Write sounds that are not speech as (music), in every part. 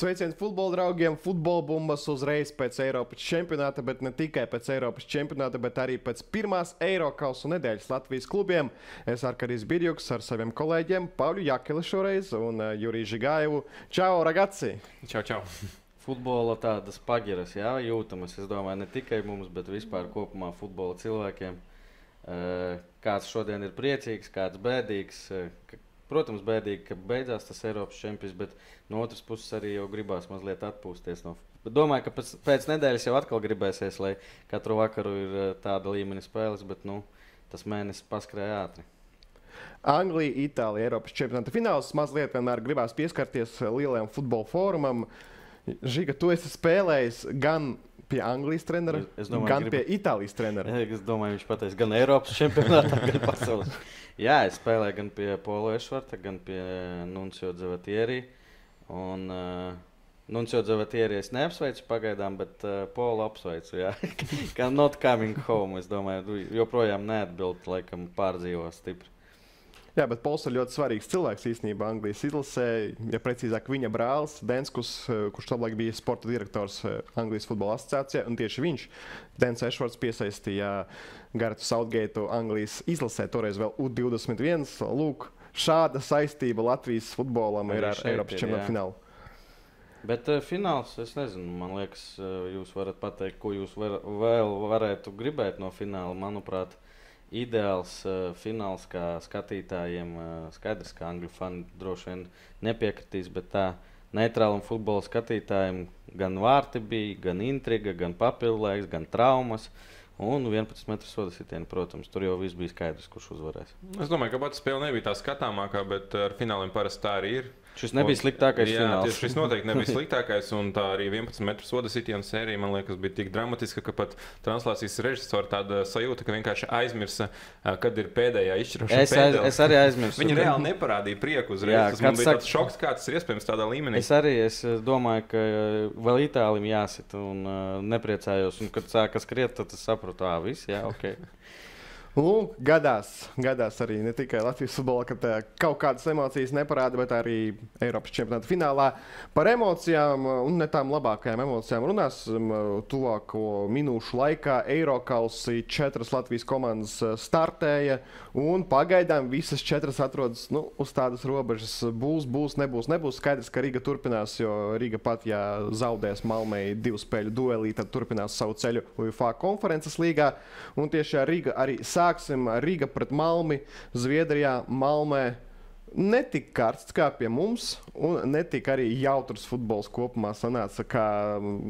Sveiciens futbola draugiem! Futbola bumbas uzreiz pēc Eiropas čempionāta, bet ne tikai pēc Eiropas čempionāta, bet arī pēc pirmās Eiropas nedēļas Latvijas klubiem. Es ar Karis Birjuks ar saviem kolēģiem Pāvļu Jakeli šoreiz un uh, Juriju Žigājevu. Čau, ragazzi! Čau, čau! (laughs) Futbola tādas pagiras, jā, jūtamas. Es domāju, ne tikai mums, bet vispār kopumā futbola cilvēkiem. Uh, kāds šodien ir priecīgs, kāds bēdīgs. Protams, bēdīgi, ka beidzās tas Eiropas čempions, bet no otras puses arī jau gribās mazliet atpūsties. No... Bet domāju, ka pēc, pēc nedēļas jau atkal gribēsies, lai katru vakaru ir eh, tāda līmeņa spēles, bet nu, tas mēnesis paskrēja ātri. Anglija, Itālija, Eiropas čempionāta fināls. Mazliet vienmēr gribās pieskarties lielajam futbola fórumam. Žiga, tu esi spēlējis gan pie Anglijas trenera, es, es domāju, gan gribu... pie Itālijas trenera. (laughs) Es domāju, viņš pateiks gan Eiropas čempionātā, (laughs) gan pasaules. Jā, es spēlēju gan pie Polo Ešvarta, gan pie Nuncio Dzavatieri. Un, uh, Nuncio Dzavatieri es neapsveicu pagaidām, bet uh, Polo apsveicu. Jā, (laughs) kā not coming home. Es domāju, joprojām neatbild, laikam pārdzīvo stipri. Jā, bet Pols ir ļoti svarīgs cilvēks īstenībā Anglijas izlasē. Ja precīzāk, viņa brālis Denskus, eh, kurš savulaik bija sporta direktors eh, Anglijas futbola asociācijā, un tieši viņš, Dens Ešvards, piesaistīja Gartu Southgate Anglijas izlasē, toreiz vēl U21. Lūk, šāda saistība Latvijas futbolam ir ar Eiropas čempionāta finālu. Bet uh, fināls, es nezinu, man liekas, uh, jūs varat pateikt, ko jūs var, vēl varētu gribēt no fināla. Manuprāt, uh, ideāls uh, fināls, kā skatītājiem. Uh, skaidrs, ka angļu fani droši vien nepiekritīs, bet tā neitrālam futbola skatītājiem gan vārti bija, gan intriga, gan papildinājums, gan traumas. Un 11 metru soda sitienu, protams, tur jau viss bija skaidrs, kurš uzvarēs. Es domāju, ka pati spēle nebija tā skatāmākā, bet ar fināliem parasti tā arī ir. Šis nebija sliktākais jā, fināls. Šis noteikti nebija (laughs) sliktākais. Un tā arī 11 metru soda sitiena sērija, man liekas, bija tik dramatiska, ka pat translācijas režisors tāda sajūta, ka vienkārši aizmirsa, kad ir pēdējā izšķirošana. Es, aiz, es arī aizmirsu. Viņi (laughs) reāli neparādīja prieku uzreiz. Jā, tas man bija saka, tāds šoks, kā tas ir iespējams tādā līmenī. Es arī es domāju, ka vēl Itālijam jāsit un uh, nepriecājos. Un, kad sākas skriet, tad es sapratu, ah, viss, jā, ok. (laughs) Lūk, gadās, gadās arī ne tikai Latvijas futbolā, ka kaut kādas emocijas neparāda, bet arī Eiropas čempionāta finālā. Par emocijām un ne tām labākajām emocijām runāsim tuvāko minūšu laikā. Eirokalsi četras Latvijas komandas eh, startēja, un pagaidām visas četras atrodas nu, uz tādas robežas. Būs, būs, nebūs, nebūs. Skaidrs, ka Riga turpinās, jo Riga pat, ja zaudēs Malmei divu spēļu duelī, tad turpinās savu ceļu UFA konferences līgā. Un tieši Riga arī sāksim Riga pret Malmi, Zviedrijā, Malmē. Netika karsts kā pie mums, un netika arī jautrs futbols kopumā. Sanāca, kā,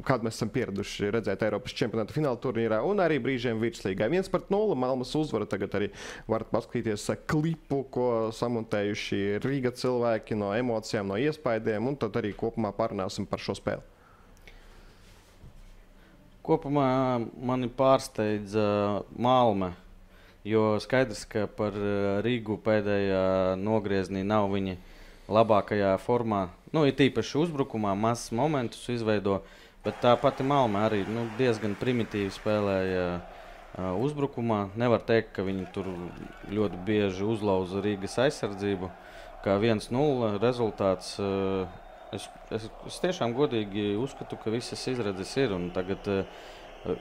kādu mēs esam pieraduši redzēt Eiropas čempionāta fināla turnīrā, un arī brīžiem virslīgā. viens pret nulli Malmas uzvara. Tagad arī varat paskatīties klipu, ko samontējuši Rīga cilvēki no emocijām, no iespaidiem, un tad arī kopumā parunāsim par šo spēli. Kopumā mani pārsteidza Malme. Jo skaidrs, ka par eh, Rīgu pēdējā nogriezienī nav viņa labākajā formā. Nu, ir tīpaši uzbrukumā, mazs momentus izveido, bet tā pati Malma arī nu, diezgan primitīvi spēlēja uh, uzbrukumā. Nevar teikt, ka viņi tur ļoti bieži uzlauza Rīgas aizsardzību. Kā 1-0 rezultāts. Uh, es, es, es tiešām godīgi uzskatu, ka visas izredzes ir. Tagad, uh,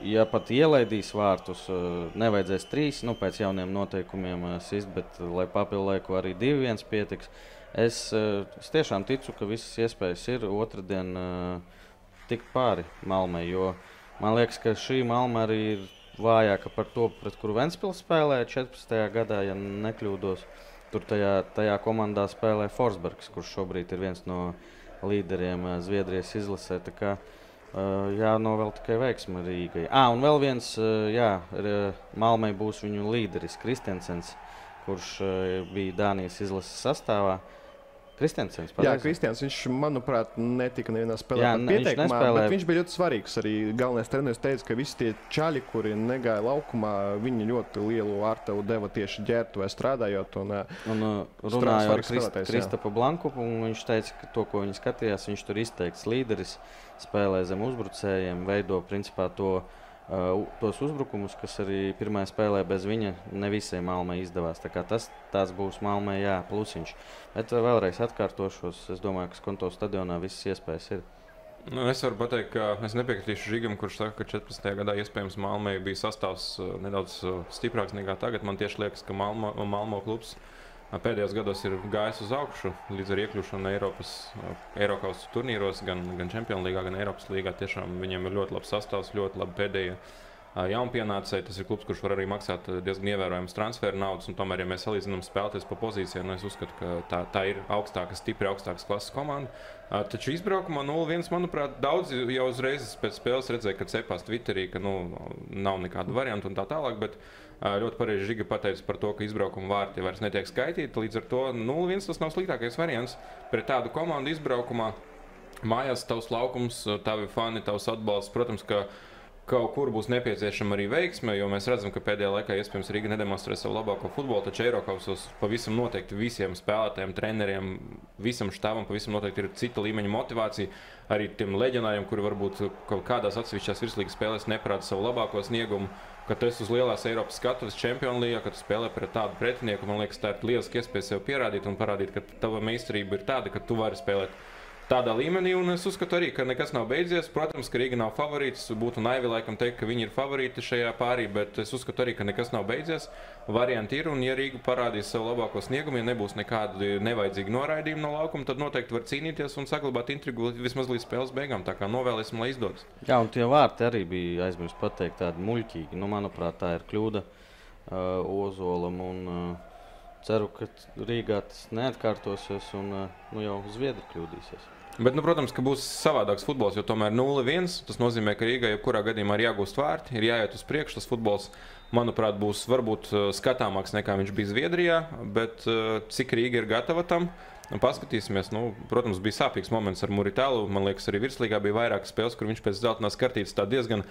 Ja pat ielaidīs vārtus, eh, nevajadzēs trīs, nu, pēc jauniem noteikumiem eh, sist, bet eh, lai papildu laiku arī divi viens pietiks. Es, es tiešām ticu, ka visas iespējas ir otrdien tikt pāri Malmai, jo man liekas, ka šī Malma arī ir vājāka par to, pret kuru Ventspils spēlēja 14. gadā, ja nekļūdos. Tur tajā, tajā komandā spēlē Forsbergs, kurš šobrīd ir viens no līderiem Zviedrijas izlasē. Tā kā, uh, Uh, jā, novēl tikai veiksmi Rīgai. Ah, un vēl viens, uh, jā, Malmai būs viņu līderis Kristensens, kurš uh, bija Dānijas izlases sastāvā. Kristensens. Jā, Kristians, viņš, manuprāt, netika nevienā spēlē jā, ne, pieteikumā, viņš bet viņš bija ļoti svarīgs. Arī galvenais treneris teica, ka visi tie čaļi, kuri negāja laukumā, viņi ļoti lielu vārtavu deva tieši ģērbtuvē strādājot. Un, un runāja ar Krist, Kristapa Blanku, viņš teica, ka to, ko viņi skatījās, viņš tur izteikts līderis. Spēlē zem uzbrucējiem, veido principā to. Tos uzbrukumus, kas arī pirmajā spēlē bez viņa ne visiem Malmai izdevās. Tas, tas būs Malmai, jā, plusiņš. Bet vēlreiz atkārtošos, es domāju, ka Skonto stadionā visas iespējas ir. Nu, es varu pateikt, ka es nepiekritīšu Žigam, kurš saka, ka 14. gadā iespējams Malmē bija sastāvs nedaudz stiprāks nekā tagad. Man tieši liekas, ka Malmo, Malmo klubs uh, pēdējos gados ir gājis uz augšu līdz ar iekļūšanu Eiropas, uh, Eiropas turnīros, gan, gan Champions League, gan Eiropas līgā. Tiešām viņiem ir ļoti labs sastāvs, ļoti labi pēdējie. Uh, Jaunpienācēji tas ir klubs, kurš var arī maksāt uh, diezgan ievērojamas transferu naudas. Tomēr, ja mēs salīdzinām spēlēties pa pozīcijām, nu, es uzskatu, ka tā, tā ir augstāka, stipri augstākas klases komanda. Taču izbraukumā 0-1, manuprāt, daudz jau uzreiz pēc spēles redzēja, ka cepās Twitterī, ka nu, nav nekādu variantu un tā tālāk. Bet uh, ļoti pareizi Žiga pateica par to, ka izbraukuma vārti vairs netiek skaitīti. Līdz ar to 0-1 tas nav sliktākais variants pret tādu komandu izbraukumā. Mājās tavs laukums, tavi fani, tavs atbalsts. Protams, ka kaut kur būs nepieciešama arī veiksme, jo mēs redzam, ka pēdējā laikā iespējams Rīga nedemonstrē savu labāko futbolu. Taču Eiropasos pavisam noteikti visiem spēlētājiem, treneriem, visam štābam pavisam noteikti ir cita līmeņa motivācija. Arī tiem leģionāriem, kuri varbūt kaut kādās atsevišķās virslīgas spēlēs neparāda savu labāko sniegumu. Kad tu esi uz lielās Eiropas skatuves čempionu līnijā, kad tu spēlē pret tādu pretinieku, man liekas, tā ir lieliska iespēja sev pierādīt un parādīt, ka tava meistarība ir tāda, ka tu vari spēlēt tādā līmenī. Un es uzskatu arī, ka nekas nav beidzies. Protams, ka Rīga nav favorīts. Būtu naivi laikam teikt, ka viņi ir favorīti šajā pārī, bet es uzskatu arī, ka nekas nav beidzies. Varianti ir, un ja Rīga parādīs savu labāko sniegumu, ja nebūs nekādi nevajadzīgi noraidījumi no laukuma, tad noteikti var cīnīties un saglabāt intrigu vismaz līdz spēles beigām. Tā kā novēlēsim, lai izdodas. Jā, un tie vārti arī bija aizmirst pateikt tādi muļķīgi. Nu, manuprāt, tā ir kļūda uh, Ozolam. Un, uh, ceru, ka Rīgā tas neatkārtosies un uh, nu, jau Zviedri kļūdīsies. Bet, nu, protams, ka būs savādāks futbols, jo tomēr 0-1. Tas nozīmē, ka Rīgai jebkurā gadījumā ir jāgūst vārti, ir jāiet uz priekšu. Tas futbols, manuprāt, būs varbūt uh, skatāmāks nekā viņš bija Zviedrijā, bet uh, cik Rīga ir gatava tam? Nu, paskatīsimies, nu, protams, bija sāpīgs moments ar Muritālu. Man liekas, arī virslīgā bija vairākas spēles, kur viņš pēc zeltainās kartītes diezgan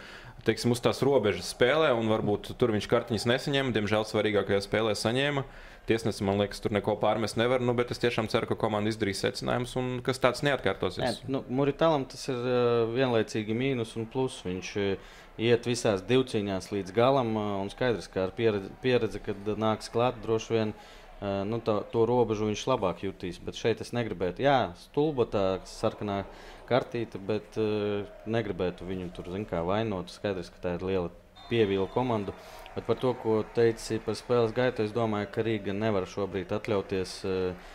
teiksim, uz tās robežas spēlē, un varbūt tur viņš kartiņas nesaņēma. Diemžēl svarīgākajā spēlē saņēma. Tiesnesis man liekas, tur neko pārmest nevar, nu, bet es tiešām ceru, ka komanda izdarīs secinājumus un kas tāds neatkārtosies. Nē, nu, Muritālam tas ir uh, vienlaicīgi mīnus un plus. Viņš uh, iet visās divcīņās līdz galam, uh, un skaidrs, ka ar pieredzi, pieredzi kad nāks klāt, droši vien uh, nu, tā, to robežu viņš labāk jutīs. Bet šeit es negribētu, jā, stulba tā sarkanā kartīte, bet uh, negribētu viņu tur kā, vainot. Skaidrs, ka tā ir liela pievīla komanda. Bet par to, ko teici par spēles gaitu, es domāju, ka Rīga nevar šobrīd atļauties uh,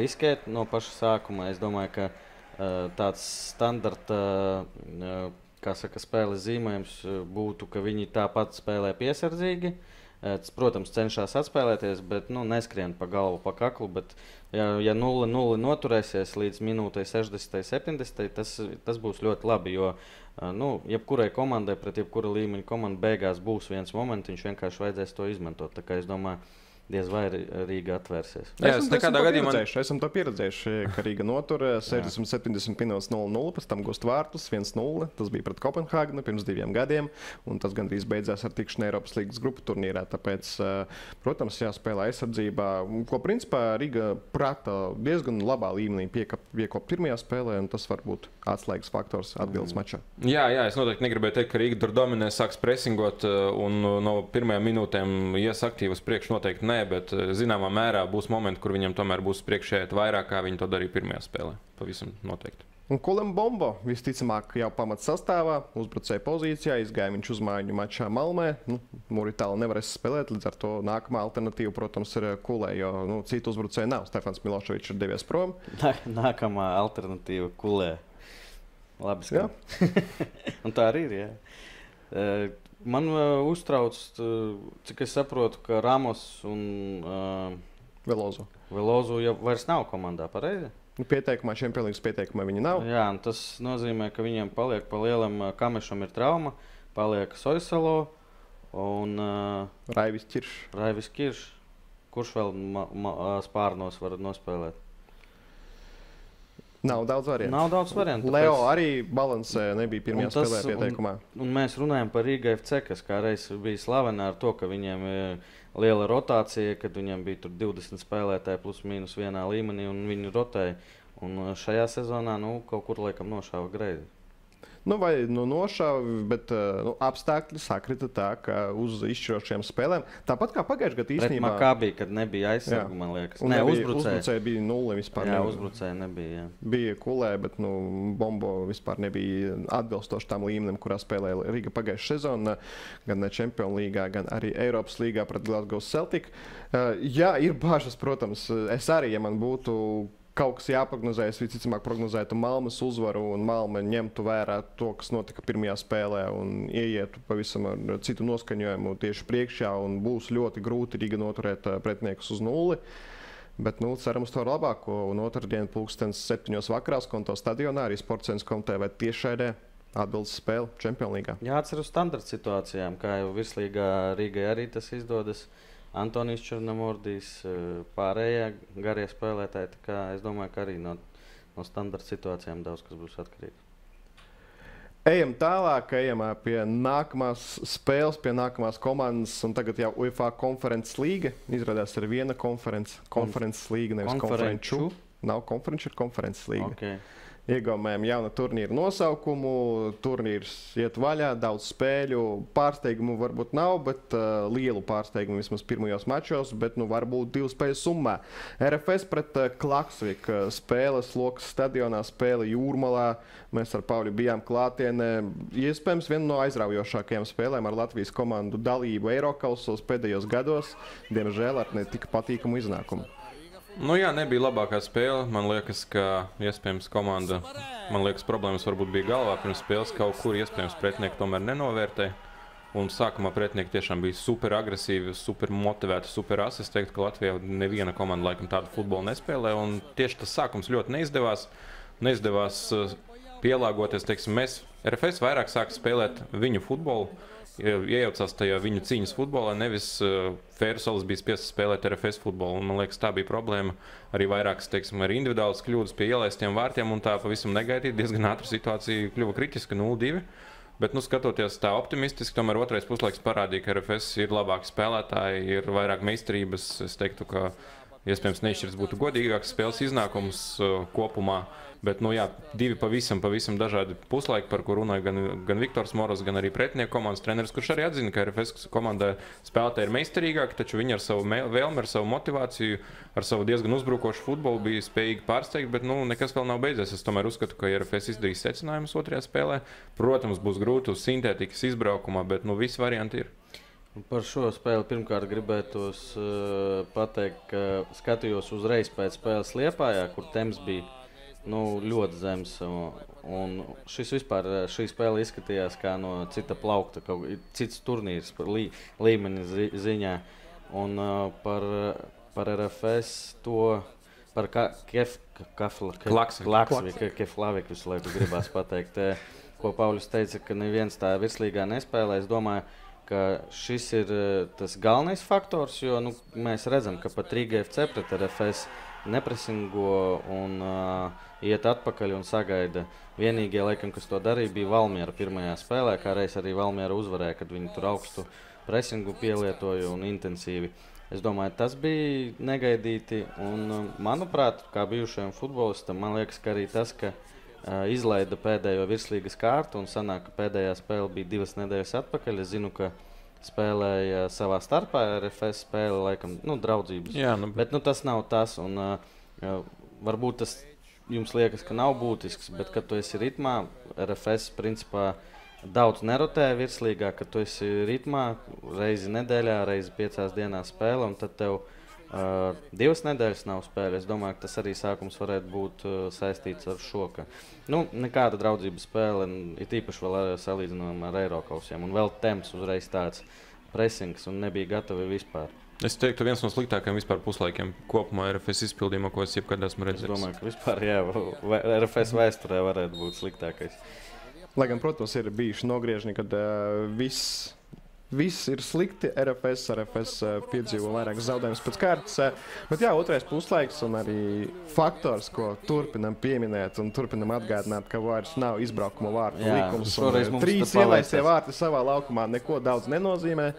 riskēt no paša sākuma. Es domāju, ka uh, tāds standarta uh, saka, spēles zīmējums būtu, ka viņi tāpat spēlē piesardzīgi. Protams, cenšas atspēlēties, bet nu, neskrien pa galvu, pa kaklu. Bet, ja, ja 0-0 noturēsies līdz minūtei 60, 70, tas, tas būs ļoti labi. Jo uh, Nu, jebkurai komandai, pret jebkura līmeņa komandu beigās būs viens moments, viņš vienkārši vajadzēs to izmantot. Tā kā es domāju, diez vai Rīga atvērsies. Jā, es nekādā gadījumā man... esam to pieredzējuši, ka Rīga notur 60-70 minūtes 0-0, pēc tam gūst vārtus 1-0. Tas bija pret Kopenhāgenu pirms diviem gadiem, un tas gandrīz beidzās ar tikšanu Eiropas līnijas grupu turnīrā. Tāpēc, protams, jāspēlē aizsardzībā, ko principā Rīga prata diezgan labā līmenī piekop pirmajā spēlē, un tas var būt atslēgas faktors atbildes mm. mačā. Jā, jā, es noteikti negribēju teikt, ka Rīga tur dominē, sāks presingot un no pirmajām minūtēm ies aktīvi uz priekšu noteikti nē, bet eh, zināmā mērā būs momenti, kur viņam tomēr būs priekšējais vairāk, kā viņi to darīja pirmajā spēlē. Pavisam noteikti. Un Kulim Bombo visticamāk jau pamatā sastāvā, uzbrucēja pozīcijā, izgāja viņš uzmaiņu mačā Malmē. Nu, Mūritāli nevarēs spēlēt, līdz ar to nākamā alternatīva, protams, ir Kulē, jo nu, citu uzbrucēju nav. Stefans Miloševičs ir devies prom. Nākamā alternatīva Kulē. Labi, (laughs) un tā arī ir. Jā. Uh, Man uh, uztrauc, uh, cik es saprotu, ka Ramos un uh, Velozo. Velozo jau vairs nav komandā, pareizi? Nu, pieteikumā, Čempionīgas pieteikumā viņi nav. Jā, tas nozīmē, ka viņiem paliek pa lielam, uh, Kamešam ir trauma, paliek Soisalo un uh, Raivis Kirš. Raivis Kirš. Kurš vēl spārnos var nospēlēt? Nav daudz variantu. Nav daudz variantu. Leo tāpēc... arī balansē, nebija pirmajā tas, spēlē pieteikumā. Un, un mēs runājam par Rīgā FC, kas kādreiz bija slavena ar to, ka viņiem ir liela rotācija, kad viņiem bija 20 spēlētāji plus mīnus vienā līmenī, un viņi rotēja. Un šajā sezonā nu, kaut kur laikam nošāva greizi. Nu, vai nu, nošāva, bet uh, nu, apstākļi sakrita tā, ka uz izšķirošiem spēlēm. Tāpat kā pagājušajā gadā īstenībā. Makabī, kad nebija aizsargu, man liekas. Nē, nebija- uzbrucēji. uzbrucēji bija nulle vispār. Jā, ne- uzbrucēji nebija. Jā. bija kulē, bet nu, bombo vispār nebija atbilstoši tam līmenim, kurā spēlēja Riga pagājušā sezonā, gan Champions līgā, gan arī Eiropas līgā pret Glasgow Celtic. Uh, jā, ir bažas, protams. Es arī, ja man būtu kaut kas jāprognozē, es visticamāk prognozētu Malmas uzvaru un Malma ņemtu vērā to, kas notika pirmajā spēlē un ieietu pavisam ar citu noskaņojumu tieši priekšā būs ļoti grūti Riga noturēt ā, pretiniekus uz nulli. Bet, nu, cerams, to labāko. Un otrdien, pulkstenis septiņos vakarā, konto stadionā, arī sportscentrum TV tiešraidē atbildes spēle Champions League. Jāatcerās standarta situācijām, kā jau virslīgā Rīgai arī tas izdodas. Antonijs Černamordijs, eh, pārējie garie spēlētāji. Es domāju, ka arī no, no standarta situācijām daudz kas būs atkarīgs. Ejam tālāk, ejam ā, pie nākamās spēles, pie nākamās komandas. Un tagad jau UEFA konferences līga. Izrādās, ir viena konference. Konferences līga, nevis konferenču. Konferenču? Nav konferenču, ir konferences līga. Okay. Iegaumējam jaunu turnīru nosaukumu. Turnīrs iet vaļā, daudz spēļu. Pārsteigumu varbūt nav, bet uh, lielu pārsteigumu vismaz pirmajos mačos. Bet nu, varbūt divu spēļu summā. RFS pret uh, Klaksviku spēles Lokas stadionā, spēle Jūrmalā. Mēs ar Pāviju bijām klātienē. Iespējams, viena no aizraujošākajām spēlēm ar Latvijas komandu dalību Eiropasos pēdējos gados. Diemžēl ar ne tik patīkamu iznākumu. Nu, jā, nebija labākā spēle. Man liekas, ka iespējams komanda, man liekas, problēmas varbūt bija galvā pirms spēles. Kaut kur iespējams pretinieki tomēr nenovērtē. Un sākumā pretinieki tiešām bija super agresīvi, super motivēti, super asi. Es teiktu, ka Latvijā neviena komanda laikam tādu futbolu nespēlē. Un tieši tas sākums ļoti neizdevās. Neizdevās uh, pielāgoties, teiksim, mēs RFS vairāk sākām spēlēt viņu futbolu. Ie- Iejaucās tajā viņu cīņas futbolā, nevis uh, Fērusolis bija spiests spēlēt RFS futbolu. Un, man liekas, tā bija problēma. Arī vairākas, teiksim, arī individuālas kļūdas pie ielaistiem vārtiem, un tā pavisam negaidīti diezgan ātri situācija kļuva kritiska 0-2. Bet, nu, skatoties tā optimistiski, tomēr otrais puslaiks parādīja, ka RFS ir labāki spēlētāji, ir vairāk meistarības. Es teiktu, ka iespējams nešķirs būtu godīgāks spēles iznākums uh, kopumā. Bet, nu, jā, divi pavisam, pavisam dažādi puslaiki, par kuriem runāja gan, gan Viktors Moros, gan arī pretinieku komandas treneris, kurš arī atzina, ka RFS komandai spēlētāji ir meistarīgāki, taču viņi ar savu vēlmi, ar savu motivāciju, ar savu diezgan uzbrukošu futbolu bija spējīgi pārsteigt, bet nu, nekas vēl nav beidzies. Es tomēr uzskatu, ka RFS izdarīs secinājumus otrajā spēlē. Protams, būs grūti uz sintētikas izbraukumā, bet nu, visi varianti ir. Par šo spēli pirmkārt gribētu uh, pateikt, ka skatījos uzreiz pēc spēles Liepājā, kur temps bija nu, ļoti zems. un- Un šis vispār, eh, šī spēle izskatījās kā no cita plaukta, kaut kā cits turnīrs par lī, līmeni zi, ziņā. Un uh, par, par RFS to. Par ka, kef, kafla, ke, Klaksvik. Klaksvik, Keflavik visu laiku gribās (laughs) pateikt. eh, Ko Pauļus teica, ka neviens tā virslīgā nespēlē. Es domāju, ka šis ir eh, tas galvenais faktors, jo nu, mēs redzam, ka pat Rīga FC pret RFS nepresingo un uh, iet atpakaļ un sagaida. Vienīgie, laikam, kas to darīja, bija Valmiera pirmajā spēlē, kā reiz arī Valmiera uzvarēja, kad viņi tur augstu presingu pielietoja un intensīvi. Es domāju, tas bija negaidīti. Un, uh, manuprāt, kā bijušajam futbolistam, man liekas, ka arī tas, ka uh, izlaida pēdējo virslīgas kārtu un sanāk, ka pēdējā spēle bija divas nedēļas atpakaļ. Es zinu, ka spēlēja savā starpā RFS spēle, laikam, nu, draudzības. Jā, nu, Bet nu, tas nav tas. Un, uh, varbūt tas jums liekas, ka nav būtisks, bet, kad tu esi ritmā, RFS principā daudz nerotē virslīgā, kad tu esi ritmā reizi nedēļā, reizi piecās dienās spēle, un tad tev uh, divas nedēļas nav spēle. Es domāju, ka tas arī sākums varētu būt uh, saistīts ar šo. Ka, nu, nekāda draudzības spēle, un it īpaši vēl ar, salīdzinājumā ar Eiropausiem, un vēl temps uzreiz tāds presings, un nebija gatavi vispār. es teiktu, viens no sliktākajiem vispār puslaikiem kopumā RFS izpildījumā, ko es jebkad esmu Es redzējis. domāju, ka vispār jā, RFS vēsturē varētu būt sliktākais. Lai gan, protams, ir bijuši nogriežņi, kad uh, viss. Viss ir slikti. RFS, RFS uh, piedzīvo vairākas zaudējumus pēc kārtas. Uh, bet, jā, otrais puslaiks un arī faktors, ko turpinam pieminēt un turpinam atgādināt, ka vairs nav izbraukuma vārtu Jā, likums. Trīs ielaistie vārti savā laukumā neko daudz nenozīmē.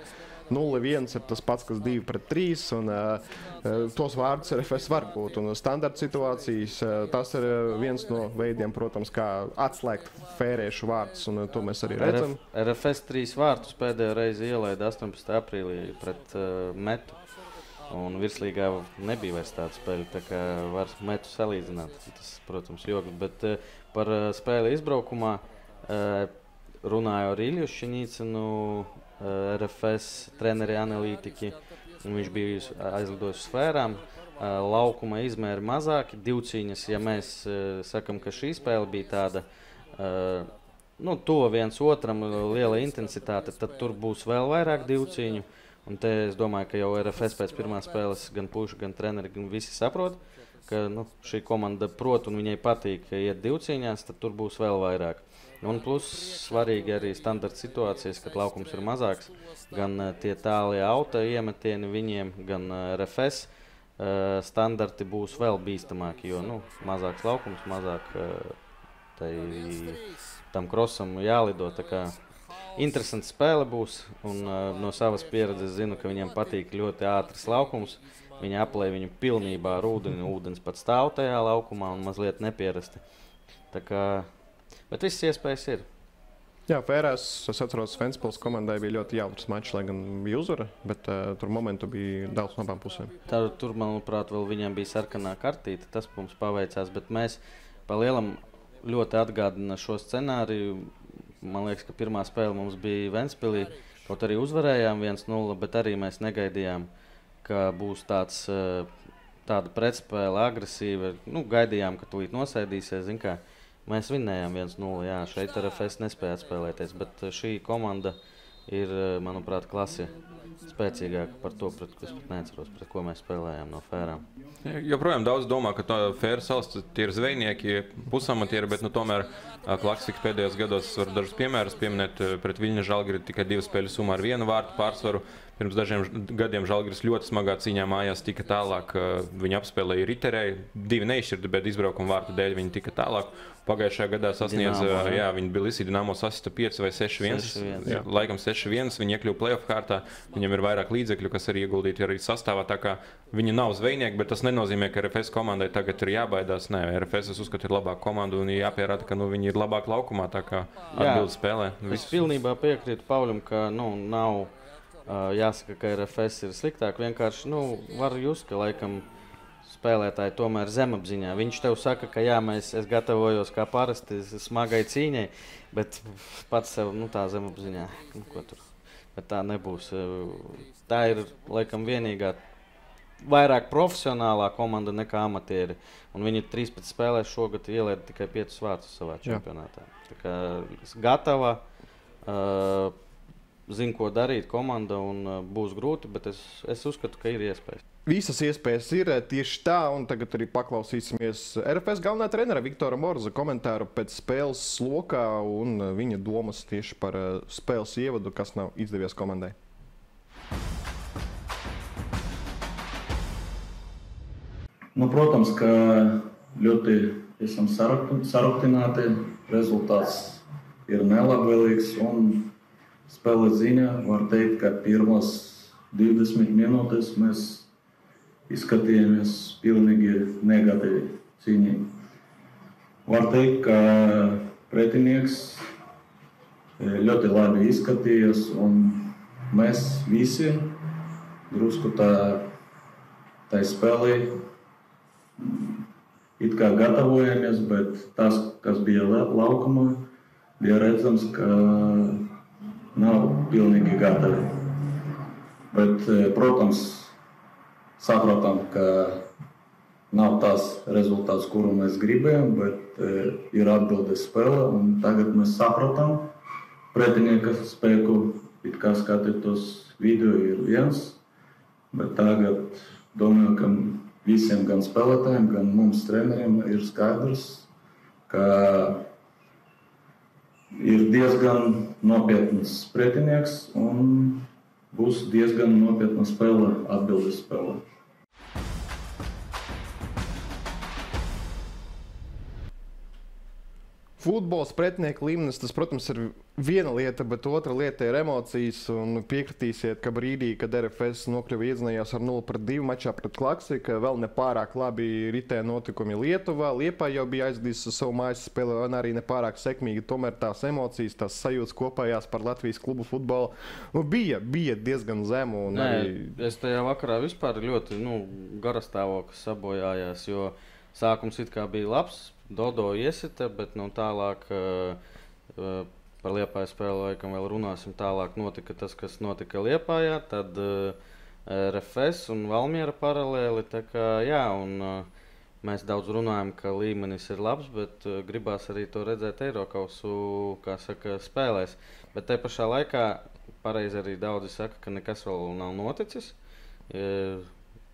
0-1 ir tas pats, kas 2 pret 3. Un, uh, tos vārdus RFS var būt. Un standarta situācijas uh, tas ir viens no veidiem, protams, kā atslēgt fērēšu vārdus. Un uh, to mēs arī redzam. RF, RFS 3 vārdus pēdējo reizi ielaida 18. aprīlī pret uh, metu. Un virslīgā nebija vairs tāda spēle, tā kā var metu salīdzināt. Tas, protams, joks, bet uh, par uh, spēli izbraukumā uh, runāju ar Ilju Šņīcinu, RFS treneri analītiķi. Viņš bija aizlidojis uz sfērām. Uh, laukuma izmēri mazāki, divcīņas. Ja mēs uh, sakām, ka šī spēle bija tāda uh, nu, tuva viens otram, liela intensitāte, tad tur būs vēl vairāk divcīņu. Uh, Un te es domāju, ka jau RFS pēc pirmās spēles gan puši, gan treneri, gan visi saprot, ka nu, šī komanda prot un viņai patīk iet divcīņās, tad tur būs vēl vairāk. Un plus svarīgi arī standarta situācijas, kad laukums ir mazāks. Gan uh, tie tālie auto iemetieni viņiem, gan uh, RFS uh, standarti būs vēl bīstamāki, jo nu, mazāks laukums, mazāk uh, tai, tam krosam jālido. Interesanti spēle būs. Un, uh, no savas pieredzes zinu, ka viņiem patīk ļoti ātrs laukums. Viņi aplēja viņu pilnībā ar ūdeni. Ūdens pat stāv tajā laukumā un mazliet nepierasti. Tā kā, bet viss iespējas ir. Jā, Fērēs, es atceros, Vēnspils komandai bija ļoti jautrs mačs, lai gan bija uzvara, bet uh, tur momentu bija daudz no abām pusēm. Tā, tur, manuprāt, vēl viņiem bija sarkanā kartīte. Tas mums paveicās, bet mēs pa lielam ļoti atgādina šo scenāriju. Man liekas, ka pirmā spēle mums bija Vēnspīlī. Kaut arī uzvarējām 1-0, bet arī mēs negaidījām, ka būs tāds, eh, tāda pretspēle, agresīva. Nu, gaidījām, ka tūlīt nosēdīsies. Kā, mēs vinnējām 1-0. Jā, šeit ar FS nespēja atspēlēties, bet eh, šī komanda ir, eh, manuprāt, klase spēcīgāka par to, pret, es pat neatceros, pret ko mēs spēlējām no fērām. Joprojām daudz domā, ka tā fēra salas tie ir zvejnieki, pusamatieri, bet nu, tomēr klasiski pēdējos gados var dažus piemērus pieminēt. Pret Viļņa žalgri tikai divas spēles summā ar vienu vārtu pārsvaru. Pirms dažiem gadiem Žalgiris ļoti smagā cīņā mājās tika tālāk. Viņi apspēlēja Riterei. Divi neizšķirti, bet izbraukuma vārtu dēļ viņi tika tālāk. Pagājušajā gadā sasniedza, Dinamo, jā, viņi bija Lisija Dienāmo sasita 5 vai 6-1. Laikam 6-1, viņi iekļuva playoff kārtā. Viņam ir vairāk līdzekļu, kas ir ieguldīti arī sastāvā. Tā kā viņi nav zvejnieki, bet tas nenozīmē, ka RFS komandai tagad ir jābaidās. Nē, RFS es uzskatu ir labāka komanda un jāpierāda, ka nu, viņi ir labāk laukumā. Tā kā atbildes spēlē. Visu. Es pilnībā piekrītu Paulim, ka nu, nav jāsaka, ka RFS ir sliktāk. Vienkārši nu, var just, ka laikam spēlētāji tomēr zemapziņā. Viņš tev saka, ka jā, mēs, es gatavojos kā parasti smagai cīņai, bet pats sev nu, tā zemapziņā. Nu, bet tā nebūs. Tā ir laikam vienīgā vairāk profesionālā komanda nekā amatieri. Un viņi 13 spēlēs šogad ielaida tikai 5 vārdus savā čempionātā. Tā kā gatava. Uh, zina, ko darīt komanda, un uh, būs grūti, bet es, es uzskatu, ka ir iespējas. Visas iespējas ir uh, tieši tā, un tagad arī paklausīsimies RFS galvenā trenera Viktora Morza komentāru pēc spēles lokā un uh, viņa domas tieši par spēles ievadu, kas nav izdevies komandai. Nu, protams, ka ļoti esam sarūktināti. Rezultāts ir nelabvēlīgs. Un spēles ziņā var teikt, ka pirmos 20 minūtes mēs izskatījāmies pilnīgi negatīvi cīņā. Var teikt, ka pretinieks e, ļoti labi izskatījās, un mēs visi drusku tā, tā spēlē it kā gatavojamies, bet tas, kas bija laukumā, bija redzams, ka nav pilnīgi gatavi. Bet, e, protams, saprotam, ka nav tas rezultāts, kuru mēs gribējām, bet e, ir atbildes spēle. Tagad mēs saprotam pretinieka spēku. It kā skatītos video ir viens, bet tagad domāju, ka visiem gan spēlētājiem, gan mums treneriem ir skaidrs, ka ir diezgan nopietns pretinieks un būs diezgan nopietna spēle, atbildes spēle. Futbols, pretinieku līmenis, tas, protams, ir viena lieta, bet otra lieta ir emocijas. Un piekritīsiet, ka brīdī, kad RFS nokļuva iedzinājās ar 0-2 mačā pret Klaksi, ka vēl nepārāk labi ritē notikumi Lietuvā. Liepa jau bija aizdījis uz savu mājas spēli, un arī nepārāk sekmīgi. Tomēr tās emocijas, tās sajūtas kopējās par Latvijas klubu futbolu nu, bija, bija diezgan zemu. Nē, arī... Es tajā vakarā vispār ļoti nu, garastāvoklis sabojājās, jo sākums it kā bija labs Dodo iesita, bet nu, tālāk uh, par Liepāju spēli laikam vēl runāsim. Tālāk notika tas, kas notika Liepājā, tad uh, RFS un Valmiera paralēli. Kā, jā, un, uh, mēs daudz runājam, ka līmenis ir labs, bet uh, gribās arī to redzēt Eiropausu saka, spēlēs. Bet te pašā laikā pareizi arī daudzi saka, ka nekas vēl nav noticis. Uh,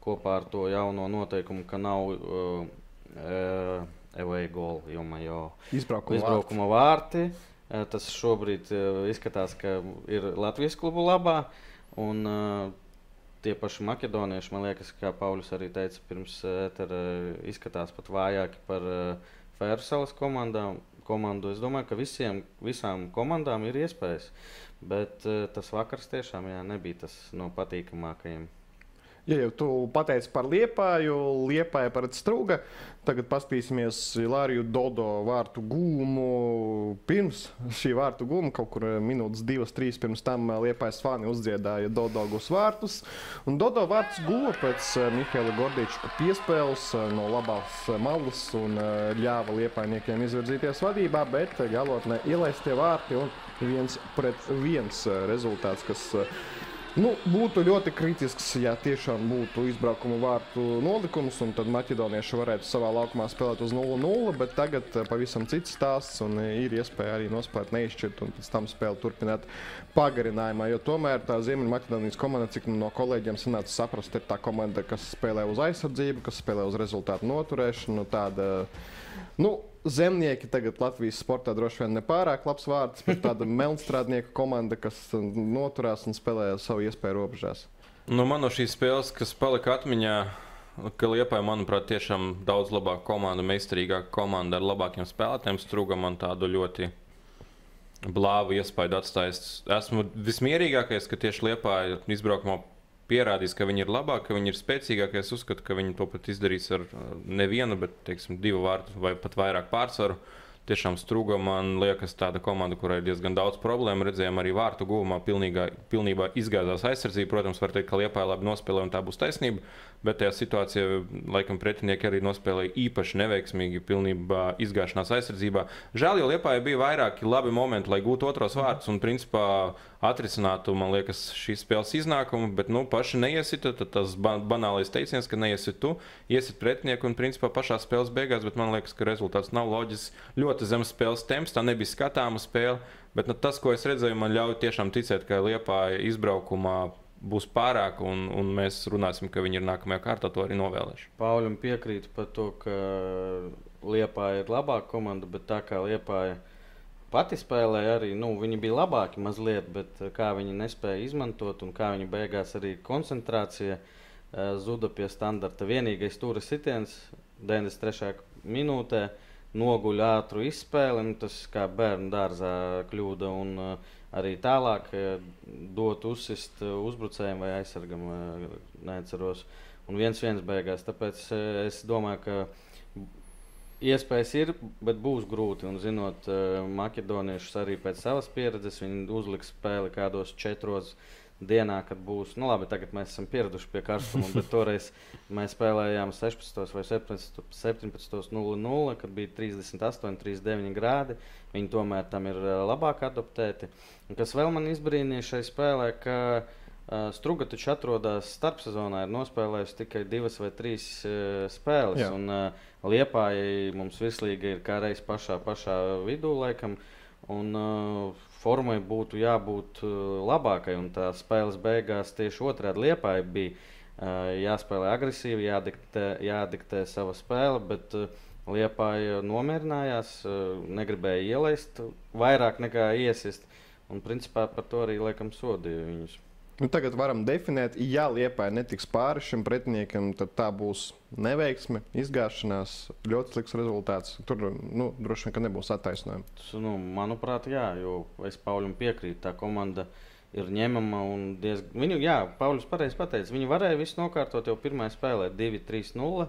kopā ar to jauno noteikumu, ka nav uh, uh, away goal, jo izbraukuma, izbraukuma vārti. vārti. Eh, tas šobrīd eh, izskatās, ka ir Latvijas klubu labā. Un, uh, tie paši maķedonieši, man liekas, kā Pauļus arī teica, pirms etera izskatās pat vājāki par komandām. Komandu. Es domāju, ka visiem, visām komandām ir iespējas, bet tas vakars tiešām jā, nebija tas no patīkamākajiem. Ja jau tu pateici par liepāju, liepāja par strūga, tagad paskatīsimies Lāriju Dodo vārtu gūmu. Pirms šī vārtu gūma, kaut kur minūtes, divas, trīs pirms tam liepājas fani uzdziedāja Dodo gus vārtus. Un Dodo vārtus guva pēc eh, Mihaila Gordīča piespēles eh, no labās malas un eh, ļāva liepājniekiem izvirzīties vadībā, bet galotnē ielaistie vārti un viens pret viens rezultāts, kas Nu, būtu ļoti kritisks, ja tiešām būtu izbraukuma vārtu nolikums, un tad maķedonieši varētu savā laukumā spēlēt uz 0-0. Bet tagad eh, pavisam cits stāsts, un eh, ir iespēja arī nospēlēt neizšķirt un pēc tam spēli turpināt pagarinājumā. Jo tomēr tā Ziemeļmaķedonijas komanda, cik no kolēģiem sanāca saprast, ir tā komanda, kas spēlē uz aizsardzību, kas spēlē uz rezultātu noturēšanu. Tāda, nu, zemnieki tagad Latvijas sportā droši vien nepārāk labs vārds, bet tāda (laughs) melnstrādnieku komanda, kas noturās un spēlē savu iespēju robežās. Nu, man no šīs spēles, kas palika atmiņā, ka Lietuva, manuprāt, tiešām daudz labāka komanda, meistarīgāka komanda ar labākiem spēlētājiem. Strūga man tādu ļoti blāvu iespaidu atstājis. Esmu vismierīgākais, ka tieši Lietuva izbraukumā pierādījis, ka viņi ir labāki, ka viņi ir spēcīgākie. Es uzskatu, ka viņi to pat izdarīs ar nevienu, bet teiksim, divu vārtu vai pat vairāk pārsvaru. Tiešām strūga man liekas tāda komanda, kurai ir diezgan daudz problēmu. Redzējām, arī vārtu gūmā pilnīgā, pilnībā izgāzās aizsardzība. Protams, var teikt, ka Liepā labi nospēlē un tā būs taisnība. Bet tajā situācijā, laikam, pretinieki arī nospēlēja īpaši neveiksmīgi, pilnībā izgāšanās aizsardzībā. Žēl, jo Liepā bija vairāki labi momenti, lai gūtu otros vārdus un, principā, atrisinātu, man liekas, šīs spēles iznākumu. Bet, nu, paši neiesita. Tad tas banālais teiciens, ka neiesit tu, iesit pretinieku un, principā, pašā spēles beigās. Bet man liekas, ka rezultāts nav loģisks. Ļoti zems spēles temps, tā nebija skatāma spēle. Bet nu, tas, ko es redzēju, man ļauj tiešām ticēt, ka Liepā izbraukumā būs pārāk, un, un mēs runāsim, ka viņi ir nākamajā kārtā, to arī novēlēšu. Pauļam piekrīt par to, ka Liepa ir labāka komanda, bet tā kā Liepa pati spēlēja, arī nu, viņi bija labāki mazliet, bet kā viņi nespēja izmantot un kā viņi beigās arī koncentrācija uh, zuda pie standarta. Vienīgais stūra sitiens 93. minūtē noguļ ātru izspēli, un tas kā bērnu dārzā kļūda. Un, uh, arī tālāk eh, dot uzsist eh, uzbrucējiem vai aizsargam, eh, neatceros. Un viens viens beigās. Tāpēc es domāju, ka iespējas ir, bet būs grūti. Un zinot maķedoniešus arī pēc savas pieredzes, viņi uzliks spēli kādos četros dienā, kad būs. Nu, labi, tagad mēs esam pieraduši pie karstuma, bet (laughs) toreiz mēs spēlējām 16 vai 17.00, kad bija 38, 39 grādi. Viņi tomēr tam ir eh, labāk adaptēti. Un kas vēl man izbrīnīja šai spēlē, ka uh, Struga taču atrodas starpsezonā, ir nospēlējusi tikai divas vai trīs uh, spēles. Jā. Un uh, Liepāja mums virslīga ir kā reiz pašā, pašā vidū, laikam. Un, uh, formai būtu jābūt uh, labākai. Un tā spēles beigās tieši otrādi Liepāja bija uh, jāspēlē agresīvi, jādiktē, jādiktē sava spēle. Bet, uh, Liepāja nomierinājās, negribēja ielaist vairāk nekā iesist. Un principā par to arī laikam sodīja viņus. Nu, tagad varam definēt, ja Liepa netiks pāri šim pretiniekam, tad tā būs neveiksme, izgāšanās, ļoti slikts rezultāts. Tur nu, droši vien nebūs attaisnojuma. Nu, manuprāt, jā, jo es Pauļam piekrītu. Tā komanda ir ņemama un diezgan. Viņu, jā, Pauļs pareizi pateica, viņi varēja visu nokārtot jau pirmā spēlē 2-3-0.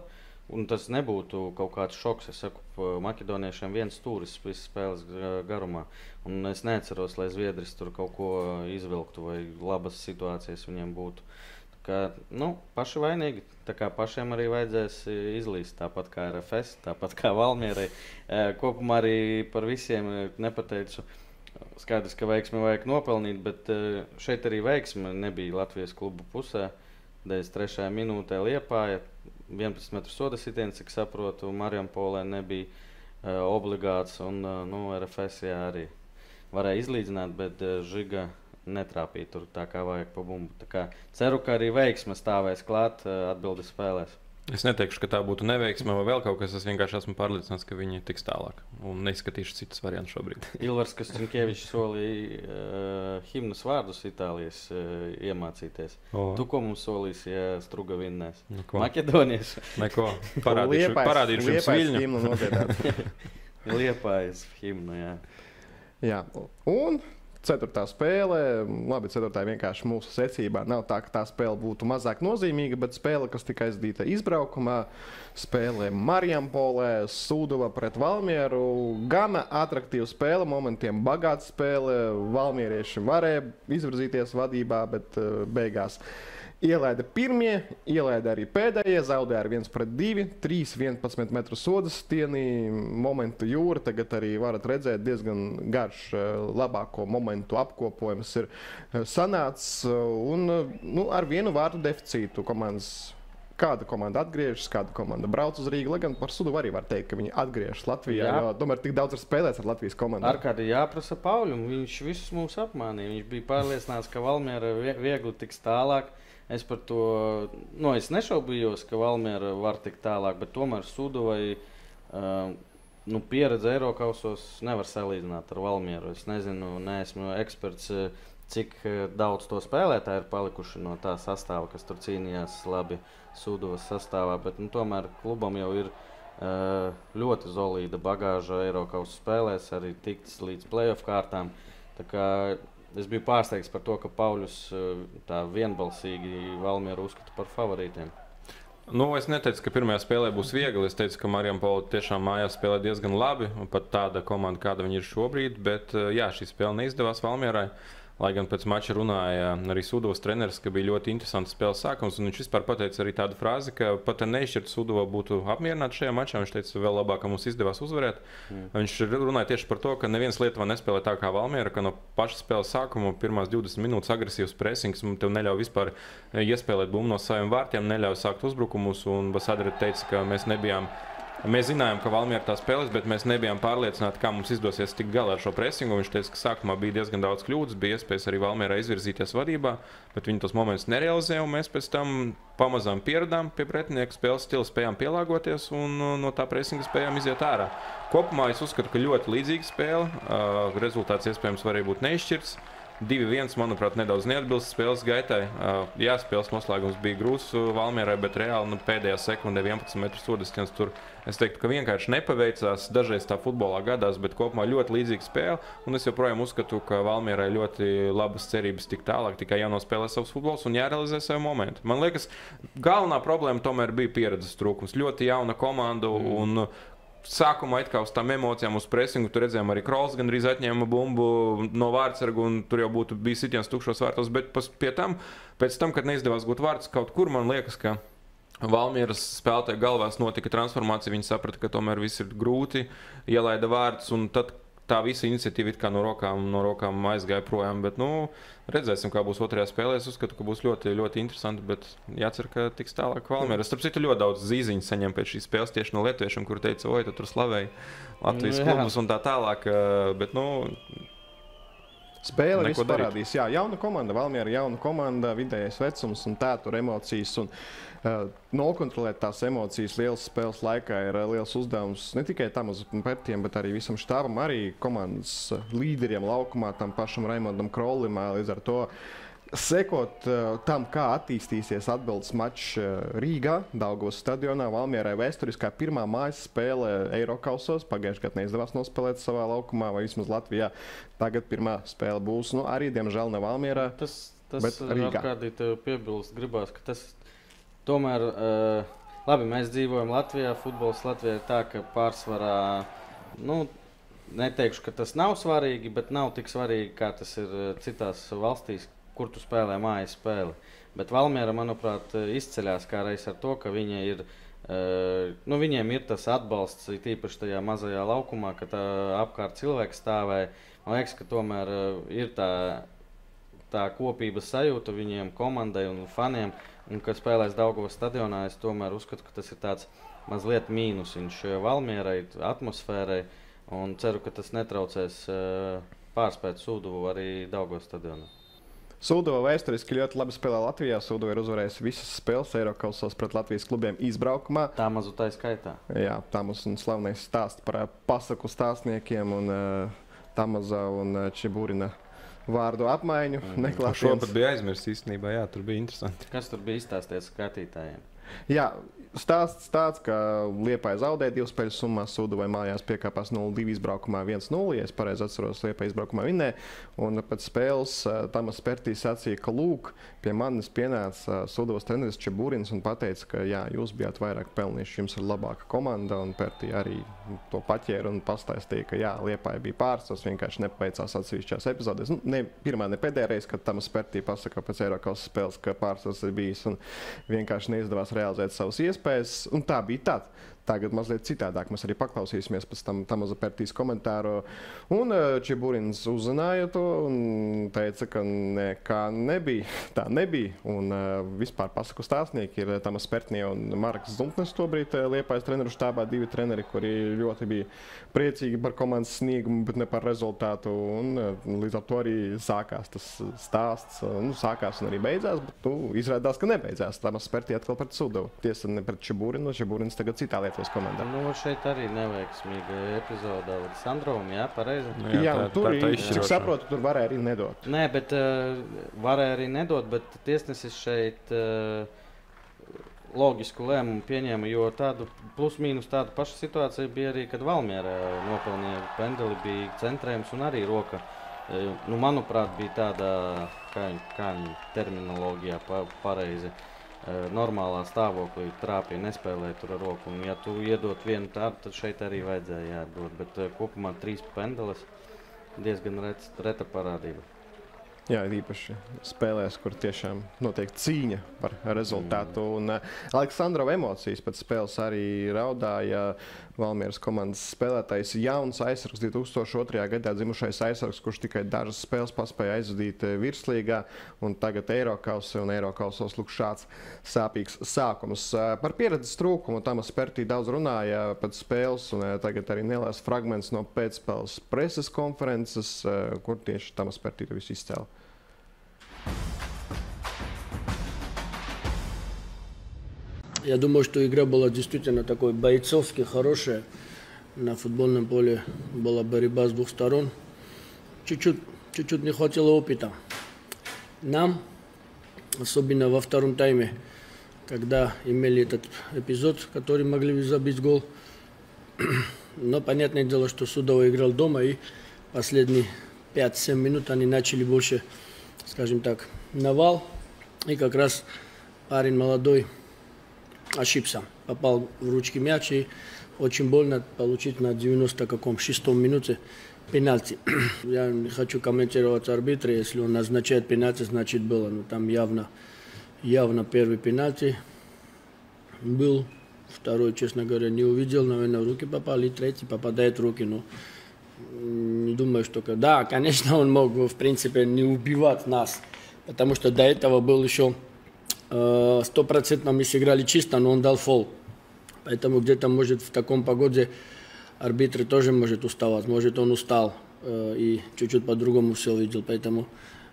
Un tas nebūtu kaut kāds šoks. Es saku, maķedoniešiem viens stūris visas spēles garumā. Un es neatceros, lai Zviedrijas tur kaut ko izvilktu vai labas situācijas viņiem būtu. Kā, nu, paši vainīgi. Tā kā pašiem arī vajadzēs izlīst, tāpat kā RFS, tāpat kā Valmierai. Kopumā arī par visiem nepateicu. Skaidrs, ka veiksmi vajag nopelnīt, bet šeit arī veiksme nebija Latvijas klubu pusē. 93. minūtē Liepāja 11 metru soda sitiens, cik saprotu, Marijam Polē nebija uh, obligāts. Un uh, nu, RFS jā, arī varēja izlīdzināt, bet uh, Žiga netrāpīja tur tā kā vajag pa bumbu. Ceru, ka arī veiksme stāvēs klāt uh, atbildes spēlēs. Es neteikšu, ka tā būtu neveiksme vai vēl kaut kas. Es vienkārši esmu pārliecināts, ka viņi tiks tālāk. Un neizskatīšu citus variantus šobrīd. (laughs) Ilvars Kastinkevičs solīja uh, himnas vārdus Itālijas uh, iemācīties. O. Tu ko mums solīsi, ja Struga vinnēs? Neko. Maķedonieši. Neko. (laughs) Parādīšu, parādīšu jums viļņu. Liepājas himnu, (laughs) jā. Jā. Un Ceturtā spēle, labi, ceturtā vienkārši mūsu secībā. Nav tā, ka tā spēle būtu mazāk nozīmīga, bet spēle, kas tika aizdīta izbraukumā, spēlē Marijampolē, Sūdova pret Valmieru. Gana attraktīva spēle, momentiem bagāta spēle. Valmierieši varēja izvirzīties vadībā, bet uh, beigās Ielaida pirmie, ielaida arī pēdējie, zaudēja ar 1 pret 2, 3, 11 metru sodas stienī. Momentu jūra tagad arī varat redzēt diezgan garš, eh, labāko momentu apkopojums ir eh, sanācis. Un nu, ar vienu vārdu deficītu komandas kāda komanda atgriežas, kāda komanda brauc uz Rīgā. Lai gan par sudu arī var teikt, ka viņi atgriežas Latvijā. Jā. Jo tomēr tik daudz ir spēlēts ar Latvijas komandu. Ar kādu jāprasa Pauļam, viņš visus mums apmānīja. Viņš bija pārliecināts, ka Valmiera viegli tiks tālāk. Es par to nu, es nešaubījos, ka Valmiera var tikt tālāk, bet tomēr Sudovai uh, nu, pieredze Eiropausos nevar salīdzināt ar Valmieru. Es nezinu, neesmu eksperts, cik daudz to spēlētāju ir palikuši no tā sastāvā, kas tur cīnījās labi Sudovas sastāvā, bet nu, tomēr klubam jau ir uh, ļoti solīda bagāža Eiropas spēlēs, arī tiks līdz playoff kārtām. Tā kā Es biju pārsteigts par to, ka Pauļus eh, tā vienbalsīgi Valmieru uzskata par favorītiem. Nu, es neteicu, ka pirmajā spēlē būs viegli. Es teicu, ka Marijam Pauļam tiešām mājās spēlē diezgan labi. Pat tāda komanda, kāda viņa ir šobrīd. Bet eh, jā, šī spēle neizdevās Valmierai. Uh, Lai gan pēc mača runāja arī Sudovas treneris, ka bija ļoti interesants spēles sākums. Viņš vispār pateica arī tādu frāzi, ka pat nešķirt Sudova būtu apmierināts šajā mačā. Viņš teica, vēl labāk, ka mums izdevās uzvarēt. Mm. Viņš runāja tieši par to, ka neviens Lietuvā nespēlē tā kā Valmiera, ka no paša spēles sākuma pirmās 20 minūtes agresīvs presings tev neļauj vispār iespēlēt bumbu no saviem vārtiem, neļauj sākt uzbrukumus. Un Basadre teica, ka mēs nebijām Mēs zinājām, ka Valmiera tā spēlēs, bet mēs nebijām pārliecināti, kā mums izdosies tikt galā ar šo presingu. Viņš teica, ka sākumā bija diezgan daudz kļūdas, bija iespējas arī Valmiera izvirzīties vadībā, bet viņi tos momentus nerealizēja. Mēs pēc tam pamazām pieradām pie pretinieka spēles stila, spējām pielāgoties un uh, no tā presinga spējām iziet ārā. Kopumā es uzskatu, ka ļoti līdzīga spēle. Uh, rezultāts iespējams varēja būt neizšķirts. 2-1, manuprāt, nedaudz neatbilst spēles gaitai. Uh, jā, spēles noslēgums bija grūts Valmierai, bet reāli nu, pēdējā sekundē 11 metru sodistens tur. Es teiktu, ka vienkārši nepaveicās. Dažreiz tā futbolā gadās, bet kopumā ļoti līdzīga spēle. Un es joprojām uzskatu, ka Valmierai ļoti labas cerības tik tālāk, tikai jānospēlē savs futbols un jārealizē savu momentu. Man liekas, galvenā problēma tomēr bija pieredzes trūkums. Ļoti jauna komanda. Mm. Un, sākumā it kā uz tām emocijām, uz presingu, tur redzējām arī Krols, gan arī atņēma bumbu no vārdsarga, un tur jau būtu bijis sitiens tukšos vārtos. Bet pie tam, pēc tam, kad neizdevās gūt vārdus, kaut kur man liekas, ka. Valmieras spēlētāja galvās notika transformācija. Viņi saprata, ka tomēr viss ir grūti, ielaida vārdus. Tad, tā visa iniciatīva no rokām, no rokām aizgāja projām. Bet, nu, redzēsim, kā būs otrajā spēlē. Es uzskatu, ka būs ļoti, ļoti interesanti. Bet jācer, ka tiks tālāk Valmiera. Starp citu, ļoti daudz zīziņu saņem pēc šīs spēles tieši no lietuviešiem, kur teica, oi, tu tur slavēji Latvijas nu, klubus un tā tālāk. Bet, nu, Spēle vispār parādīs. Jā, jauna komanda, Valmiera, jauna komanda, vidējais vecums un tā tur emocijas. Un, uh, nokontrolēt tās emocijas lielas spēles laikā ir uh, liels uzdevums ne tikai tam uz pētiem, bet arī visam štābam, arī komandas līderiem laukumā, tam pašam Raimondam Krolim. Līdz ar to sekot uh, tam, kā attīstīsies atbildes mačs uh, Rīgā, Daugos stadionā, Valmierai vēsturiskā pirmā mājas spēle Eiropausos. Pagājušajā gadā neizdevās nospēlēt savā laukumā, vai vismaz Latvijā. Tagad pirmā spēle būs, nu, arī, diemžēl, ne Valmierā. Tas, tas ārkārtīgi tev piebilst, gribās, ka tas tomēr, uh, labi, mēs dzīvojam Latvijā, futbols Latvijā ir tā, ka pārsvarā, nu, neteikšu, ka tas nav svarīgi, bet nav tik svarīgi, kā tas ir citās valstīs, kur tu spēlē mājas spēli. Bet Valmiera, manuprāt, eh, izceļas kā reiz ar to, ka viņa ir. Uh, nu, viņiem ir tas atbalsts, īpaši tajā mazajā laukumā, kad apkārt cilvēki stāvēja. Man liekas, ka tomēr uh, ir tā, tā kopības sajūta viņiem, komandai un faniem. Un, kad spēlēs Daugavas stadionā, es tomēr uzskatu, ka tas ir tāds mazliet mīnusiņš Valmierai, atmosfērai. Un ceru, ka tas netraucēs uh, pārspēt Sūduvu arī Daugavas stadionā. Sūdova vēsturiski ļoti labi spēlē Latvijā. Sūdova ir uzvarējusi visas spēles Eiropasos pret Latvijas klubiem izbraukumā. Tā mazu tā skaitā. Jā, tā mums ir slavenais stāsts par uh, pasaku stāstniekiem un uh, Tamaza un uh, Čiburina vārdu apmaiņu. (laughs) Mm. Šo pat bija aizmirsis īstenībā, jā, tur bija interesanti. Kas tur bija izstāstīts skatītājiem? Jā, stāsts tāds, ka Lietuva zaudēja divas spēļu summā. Sūduvai mājās piekāpās 0-2 izbraukumā 1-0. Ja es pareizi atceros, Lietuva izbraukumā vinnēja. Un pēc spēles Tamas Pērtīs sacīja, ka lūk, pie manis pienāca Sūduvas treneris Čeburins un teica, ka jā, jūs bijāt vairāk pelnījuši, jums ir labāka komanda. Un Pērtī arī to paķēra un pastāstīja, ka jā, Lietuva bija pārstāvs, vienkārši nepaveicās atsevišķās epizodēs. Nu, ne pirmā, ne pēdējā reize, kad Tamas Pērtī pasaka pēc Eiropas spēles, ka pārstāvs ir bijis un vienkārši neizdevās realizēt savas iespējas. Un tā bija tā. Tagad mazliet citādāk. Mēs arī paklausīsimies pēc tam Tamaza Pērtīs komentāru. Un Čiburins uzzināja to un teica, ka nekā nebija. (laughs) Tā nebija. Un uh, vispār pasaku stāstnieki ir Tamas Pērtnie un Marks Zuntnes tobrīd Liepājas treneru štābā divi treneri, kuri ļoti bija priecīgi par komandas sniegumu, bet ne par rezultātu. Un, līdz ar to arī sākās tas stāsts. Nu, sākās un arī beidzās, bet nu, izrādās, ka nebeidzās. Tamas Pērtī atkal pret Sudovu. Tiesa ne pret Čiburinu, Čiburins tagad citā lietā. Latvijas komandā. Nu, šeit arī neveiksmīga epizode ar Sandrovu. Jā, pareizi. Nu, jā, jā tā, tur arī, cik saprotu, tur varēja arī nedot. Nē, bet uh, varēja arī nedot, bet tiesnesis šeit. Uh, Loģisku lēmumu pieņēma, jo tādu plus-mínus tādu pašu situāciju bija arī, kad Valmiera nopelnīja pendeli, bija centrējums un arī roka. Nu, manuprāt, bija tāda, kā, kā terminoloģijā pareizi. Pa normālā stāvoklī trāpīja, nespēlēja tur ar roku. Un, ja tu iedod vienu tādu, tad šeit arī vajadzēja jādod. Bet kopumā trīs pendeles diezgan reta, reta parādība. Jā, īpaši spēlēs, kur tiešām notiek cīņa par rezultātu. Mm. Un uh, Aleksandrova emocijas pēc spēles arī raudāja. Valmieras komandas spēlētājs, jauns aizsargs, 2002. gadā dzimušais aizsargs, kurš tikai dažas spēles paspēja aizvadīt virslīgā, un tagad Eiropausē un Eiropausos lūk šāds sāpīgs sākums. Par pieredzes trūkumu tam Spērtī daudz runāja pēc spēles, un tagad arī neliels fragments no pēcspēles preses konferences, kur tieši tam Spērtī to visu izcēla. Я думаю, что игра была действительно такой бойцовски хорошая. На футбольном поле была борьба с двух сторон. Чуть-чуть, чуть-чуть не хватило опыта. Нам, особенно во втором тайме, когда имели этот эпизод, который могли забить гол. (clears throat) Но понятное дело, что Судова играл дома, и последние 5-7 минут они начали больше, скажем так, навал. И как раз парень молодой ошибся. Попал в ручки мяч и очень больно получить на 90 каком шестом минуте пенальти. (clears throat) Я не хочу комментировать арбитра, если он назначает пенальти, значит было. Но там явно, явно первый пенальти был. Второй, честно говоря, не увидел, наверное, в руки попали. Третий попадает в руки, но не думаю, что... Да, конечно, он мог, в принципе, не убивать нас, потому что до этого был еще стопроцентно мы сыграли чисто, но он дал фол. Поэтому где-то, может, в таком погоде арбитры тоже может уставать. Может, он устал и чуть-чуть по-другому все видел. Поэтому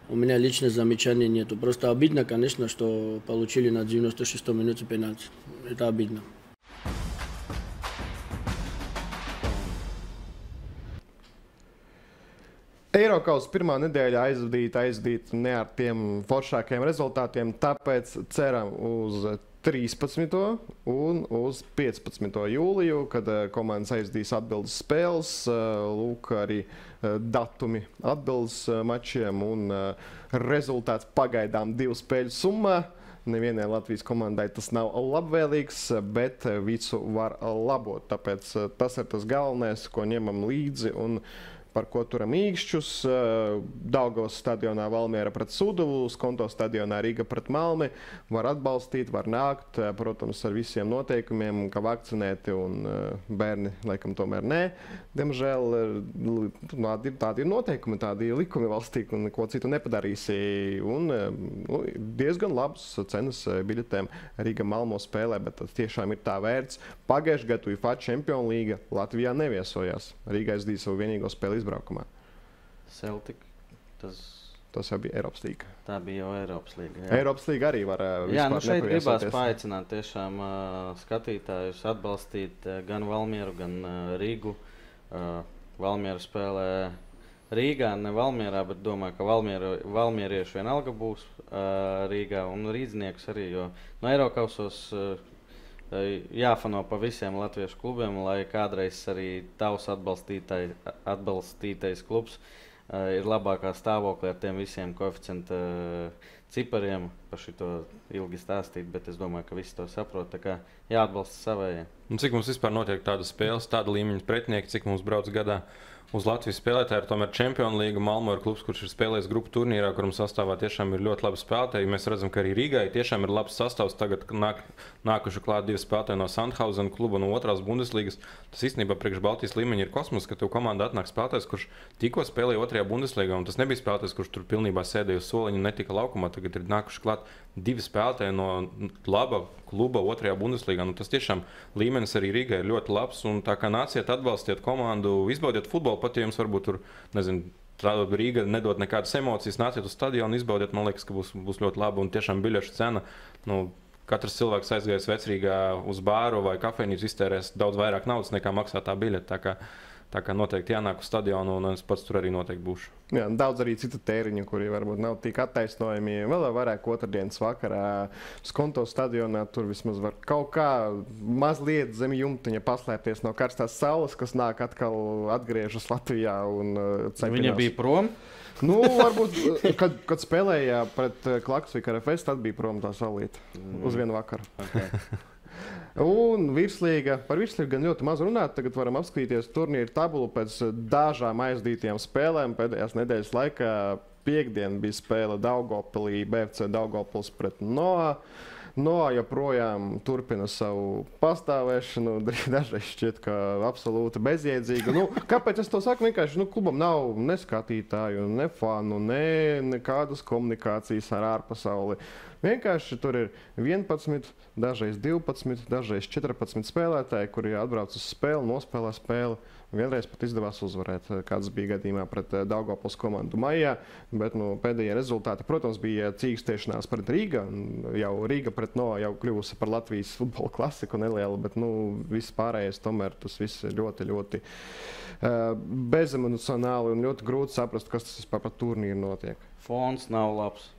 у меня лично замечаний нету. Просто обидно, конечно, что получили на 96-й минуте пенальти. Это обидно. Eiropas pirmā nedēļa aizvadīta, aizvadīta ne ar tiem foršākiem rezultātiem, tāpēc ceram uz 13. un uz 15. jūliju, kad uh, komandas aizdīs atbildes spēles. Uh, lūk, arī uh, datumi atbildes mačiem un rezultāts pagaidām divu spēļu summā. Nevienai Latvijas komandai tas nav labvēlīgs, bet visu var labot. Tāpēc tas ir tas galvenais, ko ņemam līdzi. Un, uh, par ko turam īkšķus. Eh, Daugavas stadionā Valmiera pret Sudavu, Skonto stadionā Riga pret Malmi. Var atbalstīt, var nākt, eh, protams, ar visiem noteikumiem, ka vakcinēti un eh, bērni laikam tomēr nē. Diemžēl tādi, tādi ir noteikumi, tādi ir likumi valstī, un ko citu nepadarīsi. Un, nu, diezgan labas cenas biļetēm Riga Malmo spēlē, bet tas tiešām ir tā vērts. Pagājušajā gadā UFA Champions League Latvijā neviesojās. Rīgā aizdīja savu vienīgo spēli izbraukumā. Celtic. Tas... Tas jau bija Eiropas līnija. Tā bija jau Eiropas līnija. Eiropas līnija arī var. Uh, jā, nu šeit gribās paaicināt tiešām uh, skatītājus atbalstīt uh, gan Valmieru, gan uh, Rīgu. Uh, Valmiera spēlē Rīgā, ne Valmierā, bet domāju, ka Valmiera, Valmierieši vienalga būs uh, Rīgā un Rīdznieks arī, jo no Eiropasos uh, jāfano pa visiem latviešu klubiem, lai kādreiz arī tavs atbalstītais klubs uh, ir labākā stāvoklī ar tiem visiem koeficientu uh, cipariem. Par šo ilgi stāstīt, bet es domāju, ka visi to saprot. Jāatbalsta savējie. Cik mums vispār notiek tādas spēles, tāda līmeņa pretinieki, cik mums brauc gadā? uz Latvijas spēlētāju ir tomēr Champions League. Malmo ir klubs, kurš ir spēlējis grupu turnīrā, kuram sastāvā tiešām ir ļoti labi spēlētāji. Mēs redzam, ka arī Rīgai tiešām ir labs sastāvs. Tagad nāk, nākuši klāt divi spēlētāji no Sandhausen kluba no otrās Bundeslīgas. Tas īstenībā priekš Baltijas līmeņa ir kosmos, ka tev komandā atnāk spēlētājs, kurš tikko spēlēja otrajā Bundeslīgā. Tas nebija spēlētājs, kurš tur pilnībā sēdēja uz soliņa un netika laukumā. Tagad ir nākuši klāt divi spēlētāji no laba kluba otrajā Bundeslīgā. Nu, tas tiešām līmenis arī Rīgai ir ļoti labs. Un tā kā nāciet, atbalstiet komandu, izbaudiet futbolu, pat ja jums varbūt tur, nezinu, Rīga nedod nekādas emocijas, nāciet uz stadionu, izbaudiet. Man liekas, ka būs, būs ļoti labi un tiešām biļešu cena. Nu, Katrs cilvēks aizgājis vecrīgā uz bāru vai kafejnīcu, iztērēs daudz vairāk naudas nekā maksā tā biļete. Tā kā noteikti jānāk uz stadionu, un es pats tur arī noteikti būšu. Jā, daudz arī citu tēriņu, kuri varbūt nav tik attaisnojami. Vēl vairāk otrdienas vakarā Skonto stadionā tur vismaz var kaut kā mazliet zem jumtiņa paslēpties no karstās saules, kas nāk atkal atgriežas Latvijā. Un, uh, Viņa bija prom. nu, varbūt, uh, kad, kad spēlēja pret uh, Klaksviku RFS, tad bija prom tā saulīte mm. uz vienu vakaru. Okay. Un virslīga, par virslīgu gan ļoti maz runāt. Tagad varam apskatīties turnīru tabulu pēc dažām aizdītām spēlēm pēdējās nedēļas laikā. Piektdien bija spēle Daugopilī, BFC Daugopils pret Noā. Noā joprojām turpina savu pastāvēšanu. (laughs) Dažreiz šķiet, ka absolūti bezjēdzīga. Nu, kāpēc es to saku? Vienkārši nu, klubam nav ne skatītāju, ne fanu, ne nekādas komunikācijas ar ārpasauli. Vienkārši tur ir 11, dažreiz 12, dažreiz 14 spēlētāji, kuri atbrauc uz spēli, nospēlē spēli. Vienreiz pat izdevās uzvarēt, kāds bija gadījumā pret eh, Daugopils komandu maijā, bet nu, pēdējie rezultāti, protams, bija cīkstiešanās pret Rīga. Jau Rīga pret no jau kļuvusi par Latvijas futbola klasiku nelielu, bet nu, viss pārējais tomēr tas viss ir ļoti, ļoti uh, bezemocionāli un ļoti grūti saprast, kas tas vispār par turnīru notiek. Fons nav labs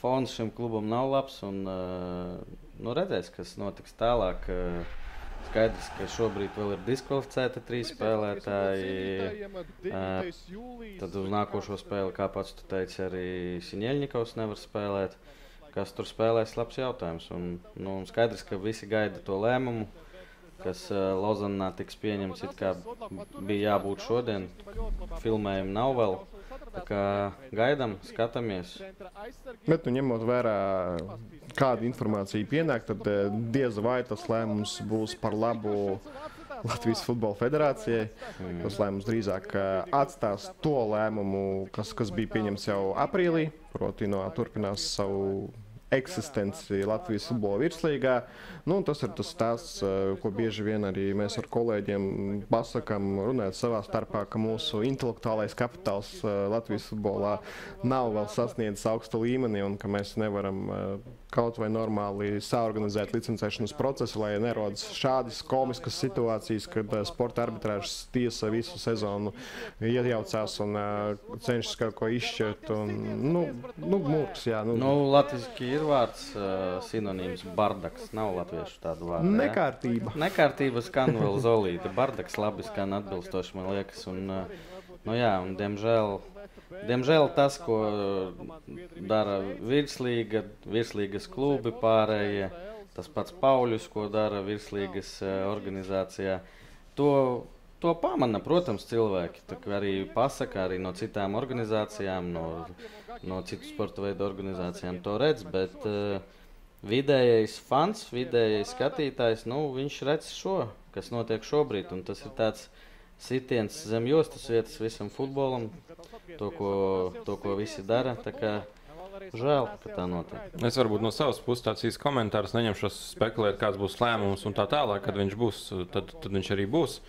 fons šim klubam nav labs. Un, uh, nu, redzēs, kas notiks tālāk. Uh, Skaidrs, ka šobrīd vēl ir diskvalificēti trīs spēlētāji. Uh, tad uz nākošo spēli, kā pats tu teici, arī Siņēļņikovs nevar spēlēt. Kas tur spēlēs, labs jautājums. Un, nu, skaidrs, ka visi gaida to lēmumu, kas Lozanā tiks pieņemts. It kā bija jābūt šodien, filmējumu nav vēl. Tā kā gaidām, skatāmies. Bet, nu, ņemot vērā, kāda informācija pienāk, tad eh, diez vai tas lēmums būs par labu Latvijas Futbola Federācijai. Mm. Tas lēmums drīzāk eh, atstās to lēmumu, kas, kas bija pieņemts jau aprīlī, proti, no turpinās savu eksistenci Latvijas futbola virslīgā. Nu, tas ir tas stāsts, uh, ko bieži vien arī mēs ar kolēģiem pasakām, runājot savā starpā, ka mūsu intelektuālais kapitāls uh, Latvijas futbolā nav vēl sasniedzis augstu līmeni un ka mēs nevaram uh, kaut vai normāli saorganizēt licencēšanas procesu, lai nerodas šādas komiskas situācijas, kad uh, sporta arbitrāžas tiesa visu sezonu iejaucās un uh, cenšas kaut ko izšķirt. Un, nu, nu, mūks, jā, nu. Nu, Latvijasiski ir vārds uh, sinonīms bardaks. Nav latviešu tādu vārdu. jā? Nekārtība. Nekārtība skan vēl zolīta. Bardaks labi skan atbilstoši, man liekas. Un, uh, nu jā, un diemžēl, diemžēl tas, ko dara virslīga, virslīgas klubi pārējie, tas pats Pauļus, ko dara virslīgas uh, organizācijā, to, to pamana, protams, cilvēki. Tā arī pasaka, arī no citām organizācijām, no, no citu sporta veidu organizācijām to redz. Bet, uh, Vidējais fans, vidējais skatītājs, nu, viņš redz šo, kas notiek šobrīd. un Tas ir tāds sitiens zem jostas vietas visam futbolam, to, ko, to, ko visi dara. Žēl, ka tā notiek. Es varbūt no savas puses tāds īsts komentārs neņemšos spekulēt, kāds būs lēmums un tā tālāk. Kad viņš būs, tad, tad viņš arī būs.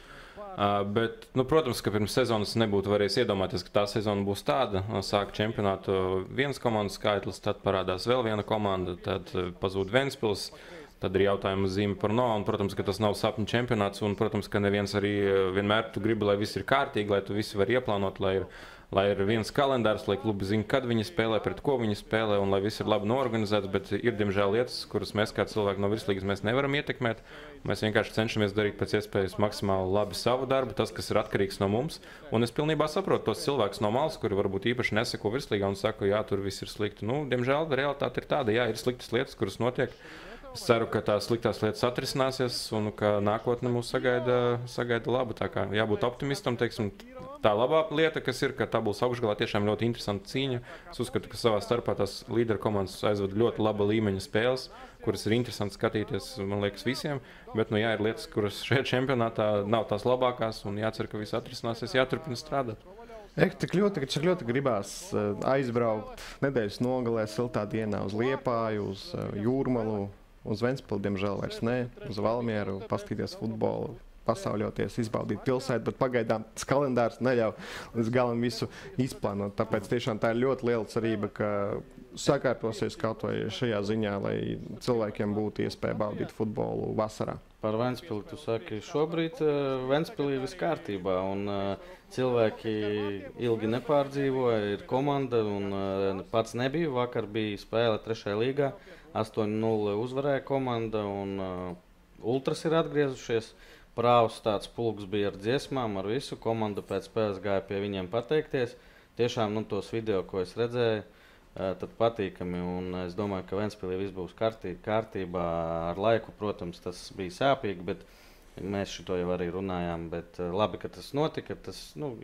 Uh, bet, nu, protams, ka pirms sezonas nebūtu varējis iedomāties, ka tā sezona būs tāda. Sāk čempionātu viens komandas skaitlis, tad parādās vēl viena komanda, tad uh, pazūd Ventspils. Tad ir jautājums zīme par no, un, protams, ka tas nav sapņu čempionāts, un, protams, ka neviens arī uh, vienmēr tu gribi, lai viss ir kārtīgi, lai tu visi vari ieplānot, lai ir, lai ir viens kalendārs, lai klubi zina, kad viņi spēlē, pret ko viņi spēlē, un lai viss ir labi norganizēts. Bet ir, diemžēl, lietas, kuras mēs kā cilvēki no virslīgas nevaram ietekmēt. Mēs vienkārši cenšamies darīt pēc iespējas maksimāli labi savu darbu, tas, kas ir atkarīgs no mums. Un es pilnībā saprotu tos cilvēkus no malas, kuri varbūt īpaši neseko virslīgā un saka, jā, tur viss ir slikti. Nu, diemžēl realitāte ir tāda, jā, ir sliktas lietas, kuras notiek. Es ceru, ka tās sliktās lietas atrisināsies un ka nākotnē mūs sagaida, sagaida laba. Tā kā jābūt optimistam, teiksim, tā labā lieta, kas ir, ka tabulas augšgalā tiešām ļoti interesanta cīņa. Es uzskatu, ka savā starpā tās līderu komandas aizved ļoti laba līmeņa spēles, kuras ir interesanti skatīties, man liekas, visiem. Bet, nu, jā, ir lietas, kuras šajā čempionātā nav tās labākās, un jācer, ka viss atrisināsies, jāturpina strādāt. Ek, tik ļoti, cik ļoti gribās eh, aizbraukt nedēļas nogalē, siltā dienā uz Liepāju, uz eh, Jūrmalu, uz Ventspili, diemžēl vairs ne, uz Valmieru, paskatīties futbolu, pasauļoties, izbaudīt pilsētu, bet pagaidām tas kalendārs neļauj līdz galam visu izplānot. Tāpēc tiešām tā ir ļoti liela cerība, ka sakārtosies kaut vai šajā ziņā, lai cilvēkiem būtu iespēja baudīt futbolu vasarā. Par Vēnspili tu saki, šobrīd uh, Vēnspilī viss kārtībā. Un, uh, cilvēki ilgi nepārdzīvoja, ir komanda. Un, uh, pats nebija. Vakar bija spēle 3. līgā. 8-0 uzvarēja komanda. Un, uh, Ultras ir atgriezušies. Prāvs tāds pulks bija ar dziesmām, ar visu. Komanda pēc spēles gāja pie viņiem pateikties. Tiešām nu, tos video, ko es redzēju, uh, tad patīkami. Un es domāju, ka Vēnspīlī viss būs kārtī, kārtībā ar laiku. Protams, tas bija sāpīgi, bet mēs šo jau arī runājām. Bet uh, labi, ka tas notika. Tas, nu,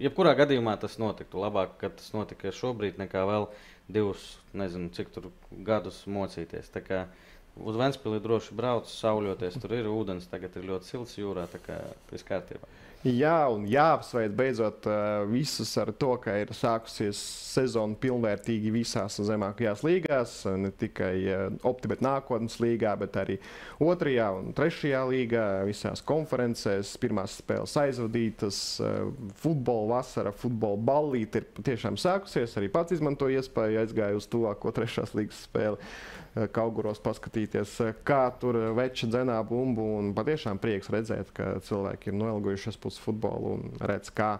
jebkurā gadījumā tas notiktu. Labāk, ka tas notika šobrīd, nekā vēl divus, nezinu, cik tur gadus mocīties. Uz Vēnspili droši brauc, sauļoties. Tur ir ūdens, tagad ir ļoti silts jūrā. Tā kā viss kārtībā. Jā, un jāapsveic beidzot uh, visus ar to, ka ir sākusies sezona pilnvērtīgi visās zemākajās līgās. Ne tikai uh, opti, bet nākotnes līgā, bet arī otrajā un trešajā līgā, visās konferencēs. Pirmās spēles aizvadītas, uh, futbola vasara, futbola ballīte ir tiešām sākusies. Arī pats izmantoju iespēju aizgāju uz tuvāko trešās līgas spēli. Kauguros paskatīties, kā tur veča dzenā bumbu. Un patiešām prieks redzēt, ka cilvēki ir noilgojušies pus futbolu un redz, kā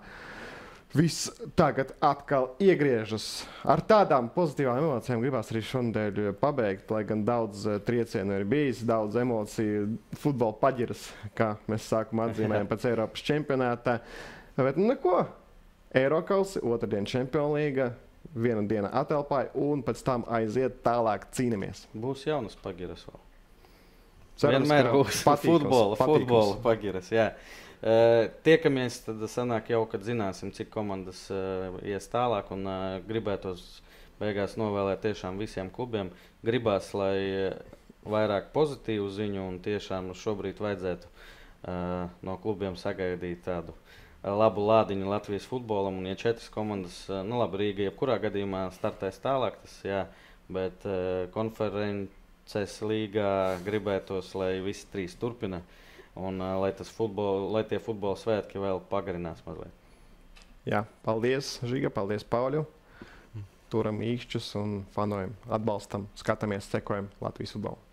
viss tagad atkal iegriežas. Ar tādām pozitīvām emocijām gribās arī šonadēļ pabeigt, lai gan daudz triecienu ir bijis, daudz emociju, futbola paģiras, kā mēs sākumā (laughs) atzīmējam pēc Eiropas čempionāta. Bet nu neko, Eiropas, otrdien Čempionu līga viena diena atelpā, un pēc tam aiziet tālāk cīnāmies. Būs jaunas pagiras vēl. Cerams, Vienmēr būs patīkams, futbola, patīkams. futbola pagiras. Jā. Uh, tiekamies, tad sanāk jau, kad zināsim, cik komandas uh, ies tālāk un uh, gribētos beigās novēlēt tiešām visiem klubiem. Gribās, lai vairāk pozitīvu ziņu un tiešām šobrīd vajadzētu uh, no klubiem sagaidīt tādu labu lādiņu Latvijas futbolam. Un, ja četras komandas, uh, nu labi, Rīga jebkurā gadījumā startēs tālāk, tas jā, Bet uh, konferences līgā gribētos, lai visi trīs turpina un uh, lai, futbol, lai tie futbola svētki vēl pagarinās mazliet. Jā, paldies, Žiga, paldies, Pauļu. Turam īkšķus un fanojam, atbalstam, skatāmies, sekojam Latvijas futbolu.